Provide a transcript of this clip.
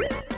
you